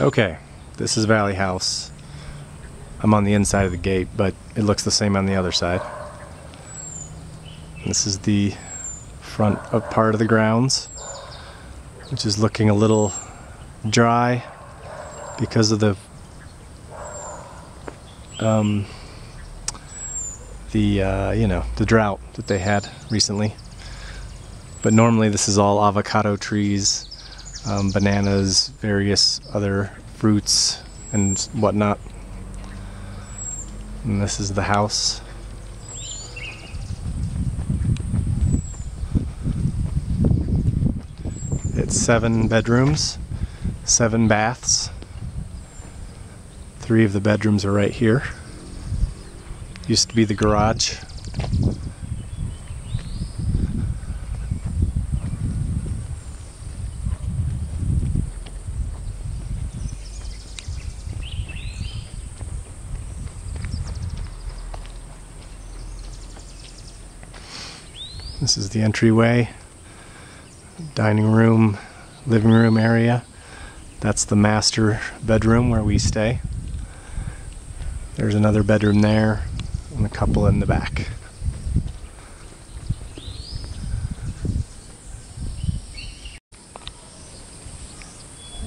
Okay, this is Valley House. I'm on the inside of the gate, but it looks the same on the other side. This is the front part of the grounds, which is looking a little dry because of the um, the uh, you know the drought that they had recently. But normally this is all avocado trees, um, bananas, various other fruits and whatnot. And this is the house. It's seven bedrooms, seven baths. Three of the bedrooms are right here. Used to be the garage. This is the entryway, dining room, living room area. That's the master bedroom where we stay. There's another bedroom there and a couple in the back.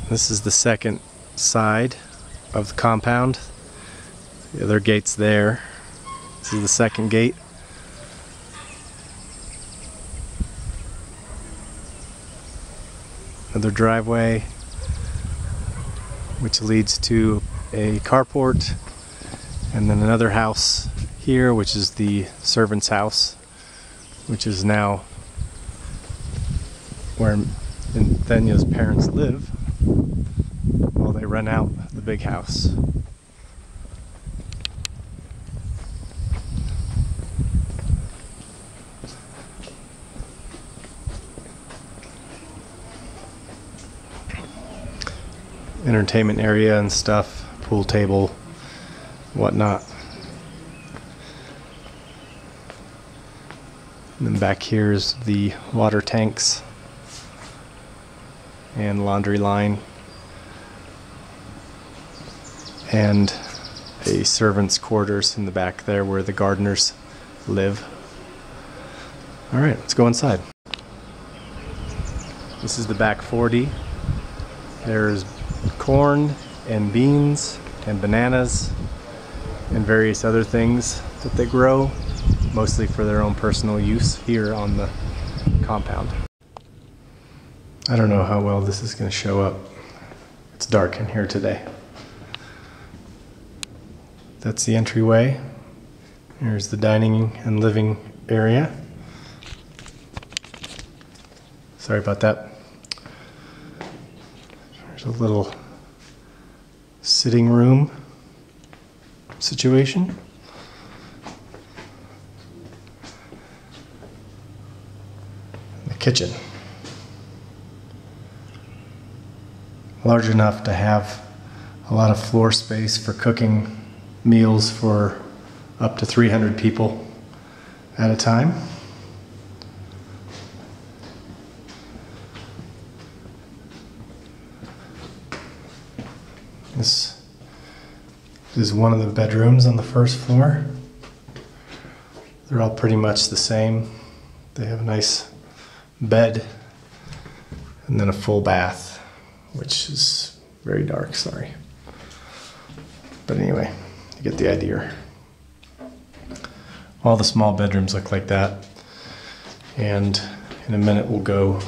This is the second side of the compound. The other gate's there. This is the second gate. Another driveway which leads to a carport and then another house here which is the servant's house which is now where Nathaniel's parents live while they rent out the big house. Entertainment area and stuff, pool table, whatnot. And then back here is the water tanks and laundry line and a servant's quarters in the back there where the gardeners live. All right, let's go inside. This is the back 40. There's corn and beans and bananas and various other things that they grow, mostly for their own personal use here on the compound. I don't know how well this is going to show up. It's dark in here today. That's the entryway. Here's the dining and living area. Sorry about that. A little sitting room situation. The kitchen. Large enough to have a lot of floor space for cooking meals for up to 300 people at a time. This is one of the bedrooms on the first floor. They're all pretty much the same. They have a nice bed and then a full bath, which is very dark, sorry. But anyway, you get the idea. All the small bedrooms look like that. And in a minute, we'll go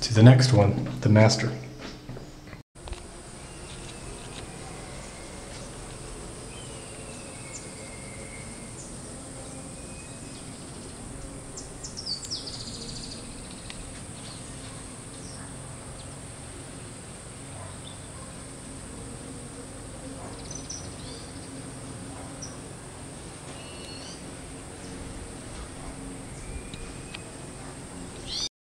to the next one, the master.